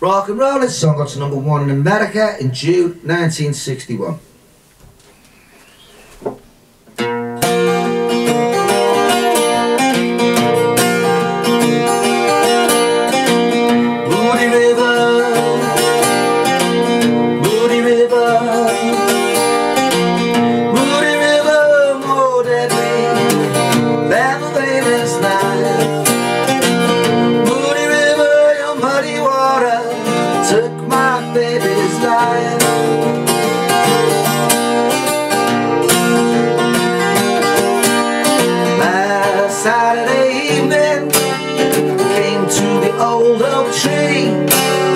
Rock and Roll, song got to number one in America in June 1961. Saturday evening. Came to the old oak tree.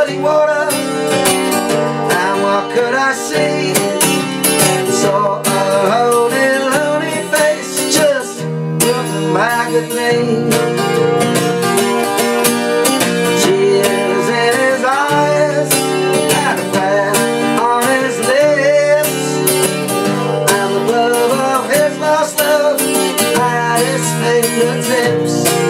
muddy water. And what could I see? Saw a holy, lonely face Just looking back at me. Tears in his eyes a on his lips. And the of his lost love At his fingertips.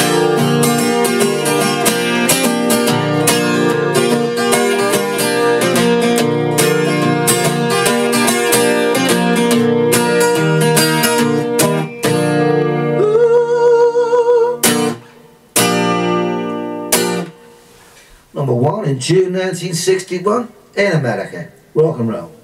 number one in June 1961 in America. Rock and roll.